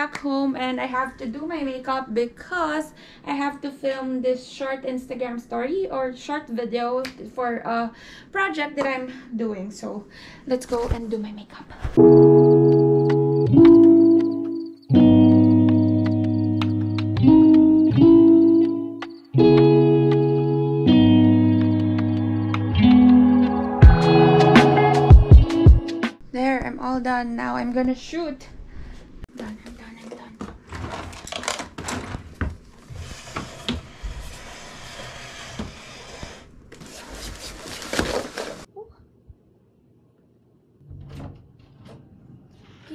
Back home and I have to do my makeup because I have to film this short Instagram story or short video for a project that I'm doing. So let's go and do my makeup. There, I'm all done. Now I'm gonna shoot.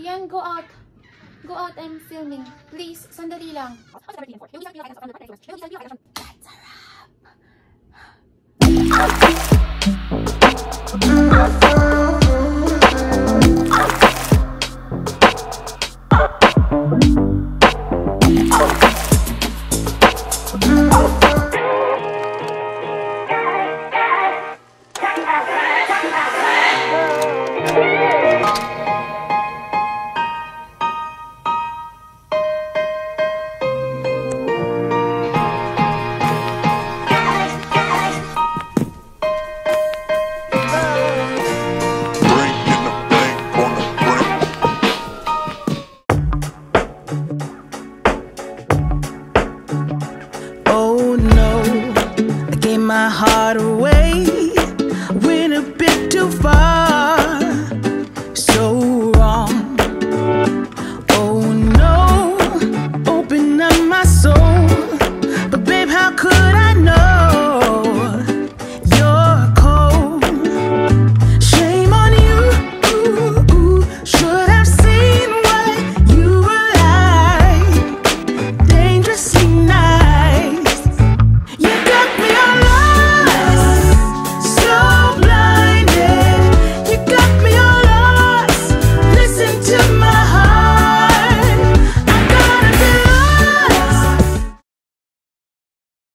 Kian, go out. Go out, I'm filming. Please, sandali lang. That's my heart away. Went a bit too far.